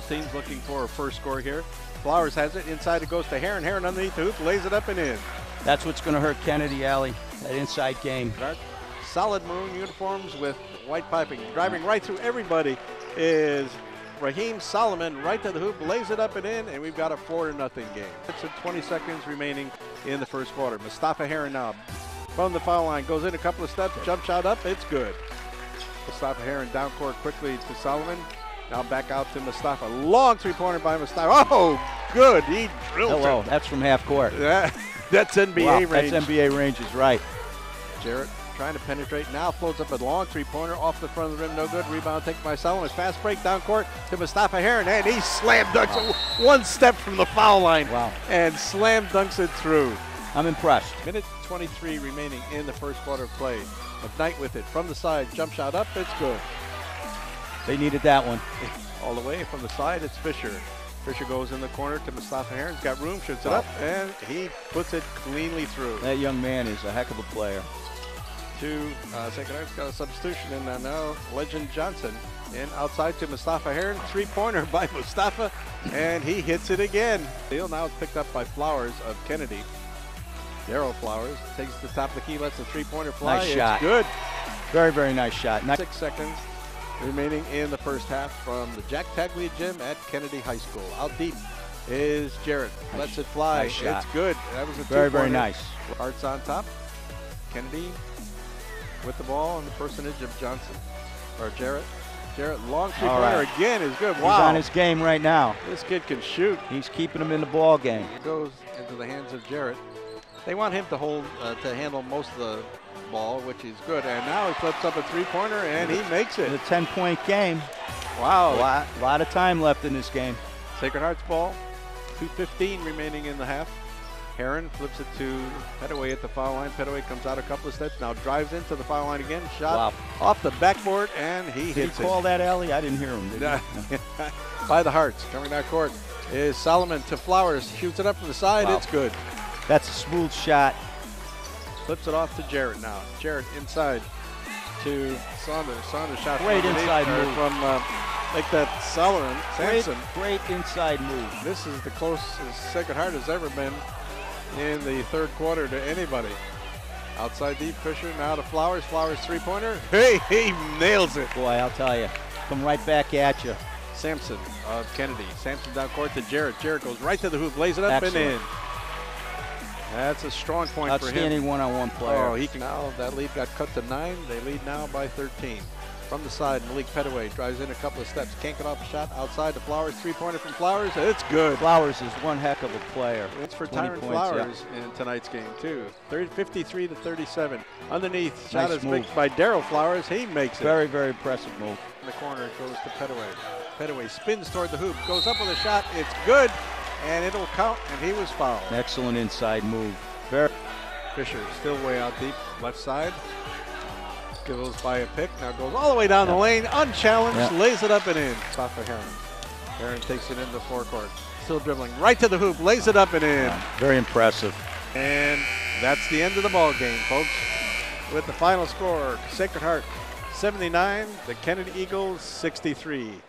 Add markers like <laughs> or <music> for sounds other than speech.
teams looking for a first score here. Flowers has it. Inside it goes to Heron. Heron underneath the hoop, lays it up and in. That's what's going to hurt Kennedy Alley, that inside game. Solid maroon uniforms with white piping. Driving right through everybody is Raheem Solomon right to the hoop, lays it up and in, and we've got a four to nothing game. It's at 20 seconds remaining in the first quarter. Mustafa Heron now from the foul line goes in a couple of steps, jump shot up, it's good. Mustafa Heron down court quickly to Solomon. Now back out to Mustafa. Long three pointer by Mustafa. Oh, good. He drilled Hello, it. that's from half court. That- <laughs> that's NBA Wow, range. That's NBA range is right. Jarrett trying to penetrate. Now floats up a long three-pointer off the front of the rim. No good. Rebound taken by Solomon. Fast break down court to Mustafa Heron, and he slam dunks it one step from the foul line. Wow. And slam dunks it through. I'm impressed. Minute 23 remaining in the first quarter of play. McKnight with it from the side. Jump shot up. It's good. They needed that one. All the way from the side, it's Fisher. Fisher goes in the corner to Mustafa Heron. He's got room, shoots it up, and he puts it cleanly through. That young man is a heck of a player. to uh, St. Arts got a substitution in uh, now Legend Johnson in outside to Mustafa Heron three pointer <laughs> by Mustafa and he hits it again Deal now is picked up by Flowers of Kennedy Daryl Flowers takes the top of the key lets the three pointer fly Nice it's shot. good Very, very nice shot. Nice. six seconds remaining in the first half from the Jack Taglia gym at Kennedy High School out deep is Jarrett lets it fly nice shot. it's good that was a Very, very nice. Hearts on top. Kennedy with the ball in the personage of Johnson or Jarrett. Jarrett long three pointer right. again is good. Wow. He's on his game right now. this kid can shoot. He's keeping him in the ball game. It goes into the hands of Jarrett. They want him to hold uh, to handle most of the ball, which is good. And now he flips up a three pointer and he makes It's it. a 10 point game. A Wow. lot, lot of time left in this game. Sacred Hearts ball. 2.15 remaining in the half. Heron flips it to Petaway at the foul line. Petaway comes out a couple of steps, now drives into the foul line again. Shot Wow. off the backboard, and he Did hits he it. call that alley? I didn't hear him. Did he? <laughs> By the Hearts. Coming down court is Solomon to Flowers. Shoots it up from the side. Wow. It's good. That's a smooth shot. Flips it off to Jarrett now. Jarrett inside to Saunders. Saunders shot Great underneath, inside move. from uh, like that Solomon. Great, Sampson. great inside move. This is the closest Sacred Heart has ever been in the third quarter to anybody. Outside deep, Fisher now to Flowers. Flowers three pointer. Hey, he nails it. Boy, I'll tell you. Come right back at you. Sampson of Kennedy. Sampson down court to Jarrett. Jarrett goes right to the hoop, lays it up Excellent. and in. That's a strong point for him. Outstanding one on one player. Oh, he can now. That lead got cut to nine. They lead now by 13. From the side, Malik Petaway drives in a couple of steps. Can't get off a shot outside to Flowers. Three pointer from Flowers. It's good. Flowers is one heck of a player. It's for 20 Tyron points, Flowers in tonight's game too. 30, 53 to 37. Underneath, shot is move. by Daryl Flowers. He makes it. Very, very impressive move. In the corner, it goes to Petaway. Petaway spins toward the hoop, goes up with a shot. It's good, and it'll count. And he was fouled. Excellent inside move. Very. Fisher still way out deep, left side. Goes by a pick, now goes all the way down the lane, unchallenged, Yeah. lays it up and in. Stop for Heron. Heron takes it into the forecourt. Still dribbling right to the hoop, lays it up and in. Very impressive. And that's the end of the ball game, folks. With the final score, Sacred Heart 79, the Kennedy Eagles 63.